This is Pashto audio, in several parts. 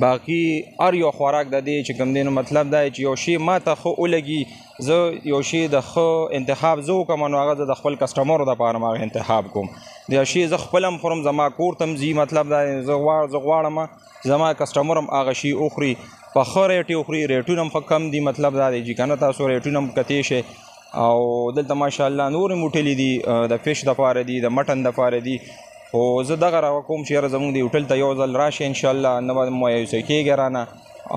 باقی ار یو خوراک د دې چې کوم دینو مطلب دا چې یو شی ما ته خو ولګي زه یو شی د خو انتخاب زو کوم نو هغه د خپل کسٹمر د پاره ما انتخاب کوم د شی زه خپلم خورم زما کور تم زی مطلب دا زه غواړم زه غواړم زما کسٹمر هم هغه شی اخري په خو ریټ اخري ریټونه هم کم دي مطلب دا دی چې کنه تاسو ریټونه هم کته شي او دلته ماشاءالله نور موټلې دي د فش د پاره دي د مټن د پاره دي خو زه دغه را کوم چې یاره زمونږ دی هوټل ته یو ځل راشئ انشاءالله نه به مایوسه کېږئ رانه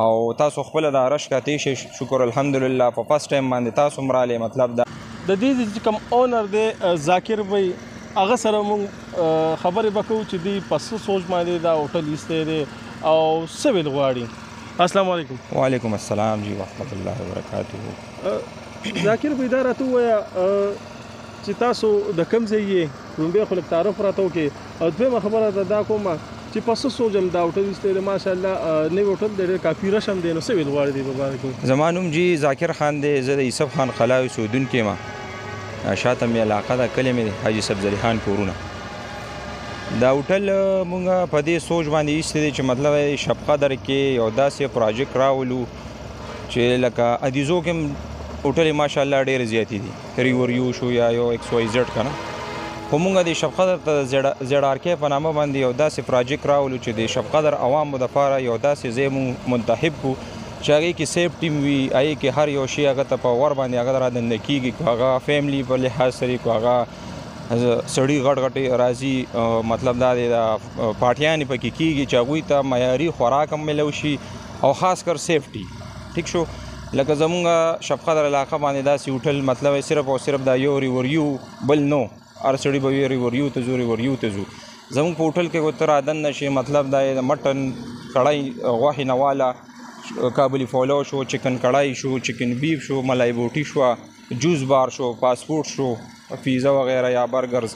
او تاسو خپل دا رش کا تېر شئ شکر الحمدلله په فرست ټایم باندې تاسو هم رالی مطلب دا د دې چې کوم اونر دی ذاکر وي هغه سره مونږ خبرې به کوو چې دی په څه سوچ باندې دا هوټل ایستی دی او څه ویل غواړي السلام علیکم وعلیکم السلام جی ورحمت الله وبرکاته ذاکر بیدار ته ویا چې تاسو د کم ځای یې لومبه خلک تعارف راته وکي او دویمه خبره ده دا کومه چې پس سوجم دا وټل استره ماشاءالله نه وټل د کافی رشم دینو سوي دوار دی مبارک زمانوم جی ذاکر خان دی زه د یوسف خان خلاوي سودون کې ما شاته می علاقه ده کلمه حاجی سبزلی خان کورونه دا هوټل مونږه په دې سوچ باندې ایستې دي چې مطلب یې شپ قدر کې یو داسې پروژیکټ راولو چې لکه ادیزو کې هوټل ماشاءالله ډېر زیات دي ریوریو شو یا یو ایکس وای زیډ کنه خو مونږه د شپ قدر ته زیډ آر کې په نامه باندې یو داسې پروژیکټ راولو چې د شپ قدر عوامو د پاره یو داسې ځای مونږ منتخب کو چې هغه کې سیف ټیم وي هغه کې هر یو شی هغه ته په ور باندې هغه را دننه کیږي هغه فیملی په لحاظ سره هغه سړي غټ غټ راځي مطلب دا دی دا پاټیانې پکې کیږي چې هغوی ته معیاري خوراک هم ملو شي او خاص کر سیفټي ټیک شو لکه زمونږ شفقدر علاقه باندې دا سی هوټل مطلب صرف او صرف دا یو ریوریو بل نو ار سړي به وی ریوریو ته زو ریوریو ته زو زمونږ په هوټل کې وتر عادن نشي مطلب دا د مټن کړای غوښه نواله کابلی فولو شو چکن کړای شو چکن بیف شو ملای بوټي شو جوس بار شو فاست فوډ شو پیزا وغیره یا برګرز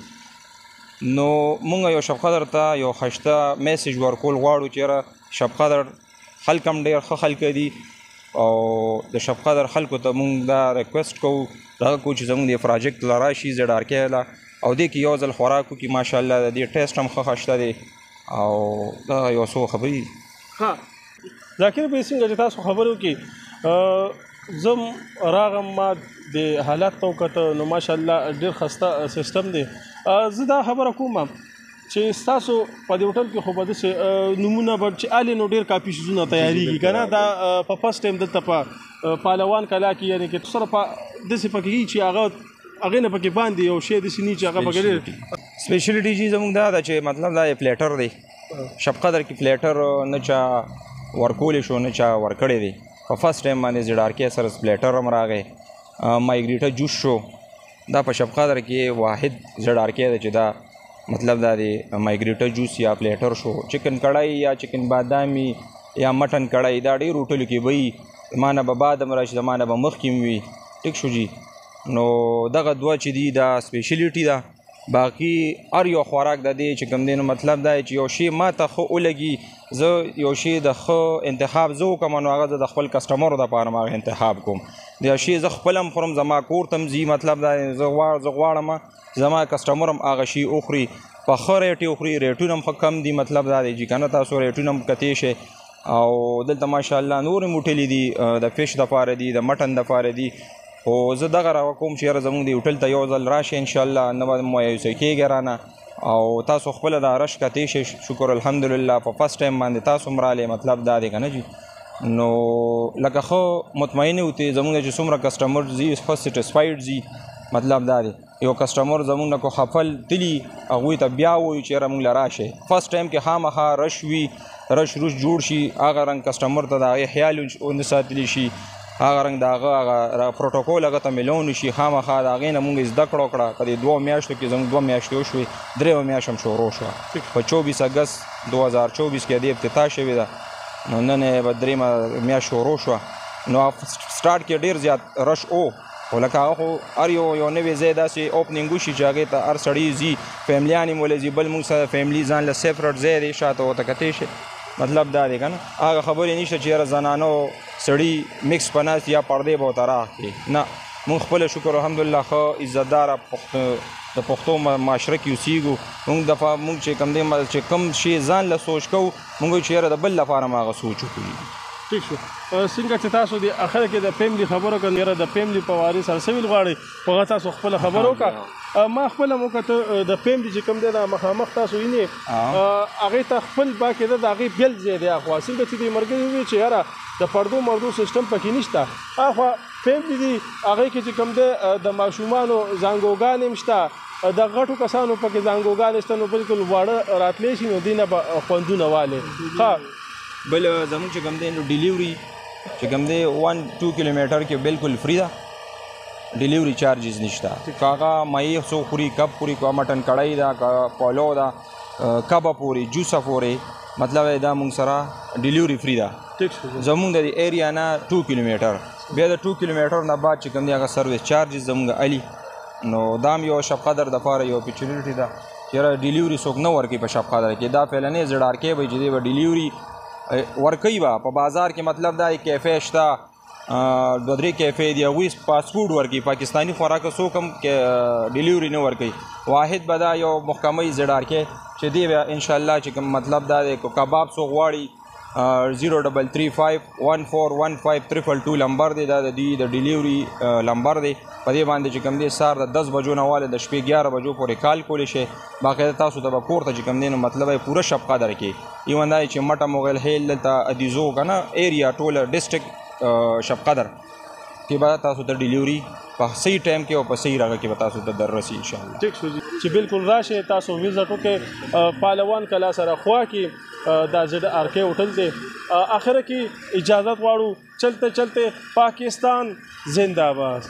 نو مونږ یو شب قدر ته یو خشته میسج ورکول غواړو چې را شب قدر خلک هم ډیر ښه خلک دي او د شب قدر خلکو ته مونږ دا ریکوست کوو دا کو چې زمونږ د پروجیکټ لرا شي زړارکه لا او دې کې یو ځل خوراکو کې ماشاءالله د دې ټیسټ هم ښه خشته دي او دا یو څو خبرې ها ذاکر به څنګه چې تاسو خبرو کې زم راغم ما د حالات تو کته نو ماشاءالله ډیر خسته سیستم دی زه دا خبره کوم چې تاسو په دې هوټل کې خو به د نمونه به چې الی نو ډیر کاپی شزونه تیاریږي کنه دا په فرست ټایم دلته په پهلوان کلا کې یعنی کې سره په دسې پکې چې هغه هغه نه پکې باندې یو شی د سینې چې هغه بغیر سپیشلیټی چې زموږ دا ده چې مطلب دا یې پلیټر دی شب قدر کې پلیټر نه چا ورکول شو نه چا ورکړی دی په فرست ټایم باندې زیډارکې سره سپلیټر هم راغی مایګریټه جوش شو دا په شب قدر کې واحد زیډارکې دی چې دا مطلب دا دی مایګریټه جوس یا پلیټر شو چکن کړای یا چکن بادامي یا مټن کړای دا ډېر هوټل کې وي مانه به بعد مرش زمانه به مخکیم وي ټیک شو جی نو دغه دوه چې دی دا سپیشلیټي ده باقی ار یو خوراک د دې چې کوم دینو مطلب دا چې یو شی ما ته خو ولګي زه یو شی د خو انتخاب زو کوم نو هغه د خپل کسٹمر د پاره ما انتخاب کوم دا شی زه خپلم خورم زما کور تم زی مطلب دا زه غواړم زه غواړم زما کسٹمرم هغه شی اخري په خره ټي اخري ریټونم خو کم دي مطلب دا دی چې کنه تاسو ریټونم کته شي او دلته ماشاءالله نور موټلې دي د فش د پاره دي د مټن د پاره دي خو زه دغه را کوم چې یاره زمونږ دی هوټل ته یو ځل راشئ انشاءالله نه به مایوسه کېږئ رانه او تاسو خپل دا رش کتې شئ شکر الحمدلله په فرست ټایم باندې تاسو هم رالی مطلب دا دی که نه جي نو لکه ښه مطمئن اوسئ زمونږ چې څومره کسټمر ځي ښه سټسفايډ ځي مطلب دا دی یو کسٹمر زمونږ نه کو خپل تلی هغه ته بیا وایو چې موږ لراشه فرست ټایم کې خامخا رش وی رش روش جوړ شي هغه رنګ کسٹمر ته دا خیال او نه ساتلی شي هغه رنګ دا هغه پروتوکول هغه ته ملون شي خامخا دا غې نه موږ زده کړو کړه په دې دوه میاشتو کې زموږ دوه میاشتې شوې درې میاشم شروع شو په 24 اگست 2024 کې دې افتتاح شوې ده نو نن به درې میاشت شروع شو نو سٹارټ کې ډیر زیات رش او خو لکه هغه خو هر یو یو نوی ځای داسې اوپننګ وشي چې هغې ته هر سړی ځي فیملیان یې ولې ځي بل موږ سره فیملي ځان له سیفرټ ځای دی شاته ورته کتی شي مطلب دا دی که نه هغه خبرې نشته چې یاره زنانه او سړي مکس په ناست یا پردې به ورته رااخلي نه موږ خپله شکر الحمدلله ښه عزتداره د پښتو معاشره کې اوسیږو موږ دفعه موږ چې کوم دی چې کوم شی ځان له سوچ کوو مونږ چې یاره د بل لپاره ما غو سوچ وکړي ټیک شو څنګه چې تاسو د اخر کې د فیملی خبرو کړه یره د فیملی په واري سره سویل غواړي هغه تاسو خپل خبرو کا ما خپل مو کته د فیملی چې کوم دی دا مخامخ تاسو ویني هغه ته خپل با کې د هغه بل ځای دی اخوا څنګه چې د مرګ وی چې یره د پردو مردو سیستم پکې نشته اخوا فیملی دی هغه کې چې کوم دی د ماشومانو زنګوګان مشته د غټو کسانو په کې زانګوګانې شته نو بالکل واړه راتلی شي نو دینه به خوندونه والي ښه بل زموږ چې کوم دی نو ډیلیوري چې کوم دی 1 2 کیلومتر کې بالکل فری ده ډیلیوري چارجز نشته کاغه مې څو خوري کب خوري کو مټن کړای دا کا پولو دا کب پوري جوس پوري مطلب دا مونږ سره ډیلیوري فری دا زمونږ د ایریا نه 2 کیلومتر بیا د 2 کیلومتر نه بعد چې کوم دی هغه سرویس چارجز زمونږ علي نو دا هم یو شب قدر د پاره یو اپرچونټی ده یره ډیلیوري څوک نه ورکي په شب قدر کې دا پهلنې زړارکې به جدي به ډیلیوري ورکي با په بازار کې مطلب دا کیفه شته دوه درې کیفه دی هغوی پاسپورت ورکي پاکستانی خوراک څوک هم ډیلیوري نه ورکي واحد به دا یو محکمه زړارکې چې دی ان شاء الله چې کوم مطلب دا دی کباب څو غواړي 03351415322 لمبر دی دا د دی د ډیلیوري لمبر دی په دې باندې چې کوم دی سار د 10 بجو نه واله د شپې 11 بجو پورې کال کول شي باقاعده تاسو ته کور ته چې کوم دی نو مطلب پوره شپه درکې ایوندای چې مټه مغل هیل دلته ادیزو کنه ایریا ټوله ډیسټریکټ شپ قدر کې به تاسو ته ډیلیوري په صحیح ټایم کې او په صحیح راغه کې به تاسو ته دررسي ان شاء الله چې بالکل راشه تاسو ویزټ وکړئ پهلوان کلا سره خوا کې دا زد آر کې هوټل دی اخر کې اجازه غواړو چلته چلته پاکستان زنده باد